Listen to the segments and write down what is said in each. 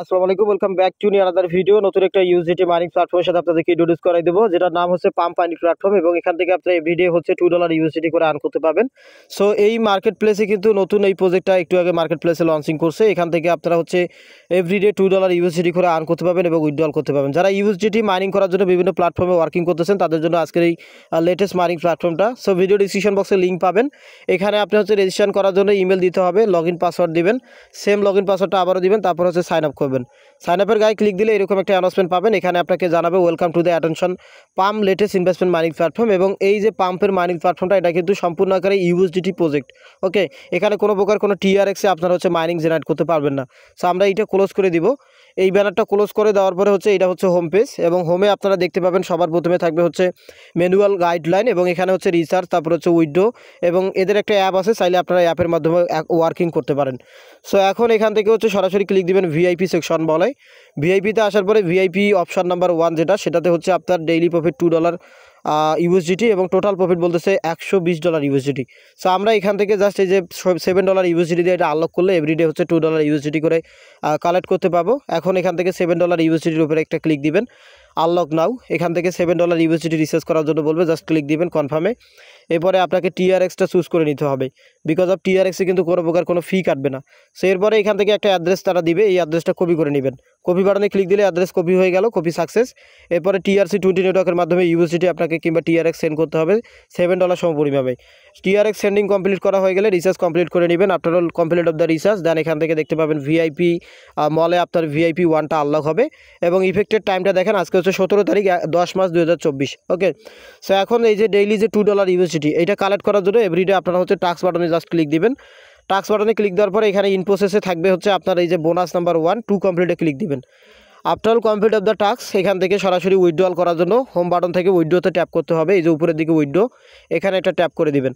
আসসালামু আলাইকুম welcome back to new another video নতুন একটা ইউজিটি মাইনিং প্ল্যাটফর্মের সাথে আপনাদেরকে ইন্ট্রোডিউস করাই দেবো। যেটার নাম হচ্ছে পাম্প মাইনিং প্ল্যাটফর্ম এবং এখান থেকে আপনারা এভরিডে হচ্ছে টু ডলার ইউজিটি করে আর্ন করতে পাবেন সো এই মার্কেট প্লেসে কিন্তু নতুন এই প্রজেক্টটা একটু আগে মার্কেট প্লেসে লঞ্চিং করছে। এখান থেকে আপনারা হচ্ছে এভরিডে টু ডলার ইউএসডিটি করে আর্ন করতে পারবেন এবং উইথড্রল করতে পারবেন। যারা ইউএসডিটি মাইনিং করার জন্য বিভিন্ন প্ল্যাটফর্মে ওয়ার্কিং করতেছেন, তাদের জন্য আজকের এই লেটেস্ট মাইনিং প্ল্যাটফর্মটা সো ভিডিও ডিসক্রিপশন বক্সে লিঙ্ক পাবেন। এখানে আপনি হচ্ছে রেজিস্ট্রেশন করার জন্য ইমেল দিতে হবে লগ ইন পাসওয়ার্ড দিবেন। সেম লগ ইন পাসওয়ার্ডটা আবারও দিবেন, তারপর হচ্ছে সাইন আপ করবেন। সাইন আপের গায়ে ক্লিক দিলে এরকম একটা অ্যানাউন্সমেন্ট পাবেন। এখানে আপনাকে জানাবে welcome to the attention pump latest investment mining platform এবং এই যে পাম্পের মাইনিং প্ল্যাটফর্মটা এটা কিন্তু সম্পূর্ণ আকারে ইউএসডিটি প্রজেক্ট ওকে এখানে কোনো প্রকার কোনো টিআরএক্সে আপনারা হচ্ছে মাইনিং জেনারেট করতে পারবেন না। সো আমরা এইটা ক্লোজ করে দিব। এই ব্যানারটা ক্লোজ করে দেওয়ার পরে হচ্ছে এটা হচ্ছে হোম পেজ এবং হোমে আপনারা দেখতে পাবেন সবার প্রথমে থাকবে হচ্ছে ম্যানুয়াল গাইডলাইন এবং এখানে হচ্ছে রিসার্চ তারপর হচ্ছে উইডো এবং এদের একটা অ্যাপ আছে, চাইলে আপনারা অ্যাপের মাধ্যমে ওয়ার্কিং করতে পারেন। সো এখন এখান থেকে হচ্ছে সরাসরি ক্লিক দিবেন ভিআইপি সেকশন বলায় ভিআইপিতে আসার পরে ভিআইপি অপশান নাম্বার ওয়ান যেটা, সেটাতে হচ্ছে আপনার daily profit two dollar USDT এবং টোটাল প্রফিট বলতেছে একশো বিশ ডলার ইউএসডিটি সো আমরা এখান থেকে জাস্ট এই যে সেভেন ডলার ইউএসডিটি দিয়ে এটা আনলক করলে এভরিডে হচ্ছে টু ডলার ইউএসডিটি করে কালেক্ট করতে পাবো। এখন এখান থেকে সেভেন ডলার ইউএসডিটির উপরে একটা ক্লিক দিবেন। আনলক নাও এখান থেকে সেভেন ডলার ইউএসডিটি রিসার্চ করার জন্য বলবে জাস্ট ক্লিক দিবেন কনফার্মে এরপরে আপনাকে টিআরএক্সটা চুজ করে নিতে হবে। বিকজ অফ টিআরএক্সে কিন্তু কোনো প্রকার কোনো ফি কাটবে না। সো এরপরে এখান থেকে একটা অ্যাড্রেস তারা দিবে, এই অ্যাড্রেসটা কপি করে নেবেন। কপি বাটনে ক্লিক দিলে অ্যাড্রেস কপি হয়ে গেল কপি সাকসেস এরপরে টিআরসি টোয়েন্টি নেটওয়ার্কের মাধ্যমে ইউএসডিটি আপনাকে কিংবা টিআরএক্স সেন্ড করতে হবে সেভেন ডলার সমপরিমাণে। টিআরএক্স সেন্ডিং কমপ্লিট করা হয়ে গেলে রিচার্জ কমপ্লিট করে নেবেন after all complete of the recharge then এখান থেকে দেখতে পাবেন ভিআইপি মলে আপনার ভিআইপি ওয়ানটা আনলক হবে। এবং ইফেক্টেড টাইমটা দেখেন, আজকে হচ্ছে সতেরো তারিখ দশ মাস দু হাজার চব্বিশ। ওকে সো এখন এই যে ডেইলি যে টু ডলার ইউএসডিটি এটা কালেক্ট করার জন্য এভরিডে আপনারা হচ্ছে টাক্স বাটনে জাস্ট ক্লিক দিবেন। টাক্স বাটনে ক্লিক দেওয়ার পরে এখানে ইনপ্রোসেসে থাকবে হচ্ছে আপনার এই যে বোনাস নাম্বার ওয়ান টু কমপ্লিটে ক্লিক দিবেন। After all complete of the tasks এখান থেকে সরাসরি উইড্রোয়াল করার জন্য হোম বাটন থেকে উইথড্রোতে ট্যাপ করতে হবে। এই যে উপরের দিকে উইথড্রো এখানে একটা ট্যাপ করে দিবেন।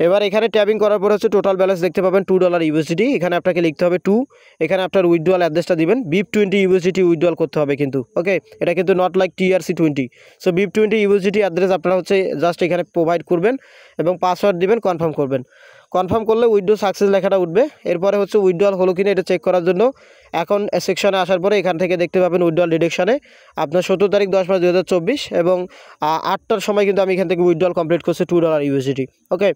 এবার এখানে ট্যাপিং করার পর হচ্ছে টোটাল ব্যালেন্স দেখতে পাবেন টু ডলার ইউএসডিটি এখানে আপনাকে লিখতে হবে টু এখানে আপনার উইথড্রল অ্যাড্রেসটা দিবেন বিপ টোয়েন্টি ইউএসডিটি উইথড্রল করতে হবে কিন্তু ওকে এটা কিন্তু not like TRC twenty so BEP twenty USDT address আপনারা হচ্ছে জাস্ট এখানে প্রোভাইড করবেন এবং পাসওয়ার্ড দিবেন কনফার্ম করবেন। কনফার্ম করলে উইড্রো সাকসেস লেখাটা উঠবে। এরপরে হচ্ছে উইড্রল হলো কিনা এটা চেক করার জন্য। এখন সেকশনে আসার পরে এখান থেকে দেখতে পাবেন উইড্রল ডিডাকশানে আপনার সতেরো তারিখ দশ মাস দু এবং আটটার সময় কিন্তু আমি এখান থেকে উইড্রল কমপ্লিট করছি টু ডলার ইউএসিটি ওকে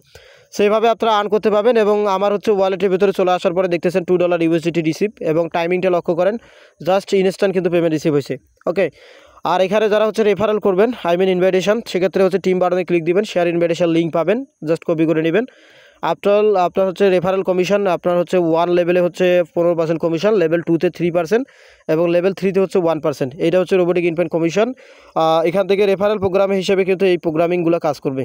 সেইভাবে আপনারা আর্ন করতে পাবেন এবং আমার হচ্ছে ওয়ালেটের ভিতরে চলে আসার পরে দেখতেছেন টু ডলার ইউএসিটি রিসিভ এবং টাইমিংটা লক্ষ্য করেন। জাস্ট ইনস্ট্যান্ট কিন্তু পেমেন্ট রিসিভ হয়েছে ওকে আর এখানে যারা হচ্ছে রেফারেল করবেন আই মিন ইনভাইটেশন সেক্ষেত্রে হচ্ছে টিম বাটনে ক্লিক দিবেন শেয়ার ইনভাইটেশন লিঙ্ক পাবেন জাস্ট কপি করে নেবেন। আফটার আপনার হচ্ছে রেফারেল কমিশন আপনার হচ্ছে ওয়ান লেভেলে হচ্ছে পনেরো পার্সেন্ট কমিশন লেভেল টুতে থ্রি পার্সেন্ট এবং লেভেল থ্রিতে হচ্ছে ওয়ান পার্সেন্ট এটা হচ্ছে রোবোটিক ইনফেন্ট কমিশন এখান থেকে রেফারেল প্রোগ্রাম হিসেবে কিন্তু এই প্রোগ্রামিংগুলো কাজ করবে।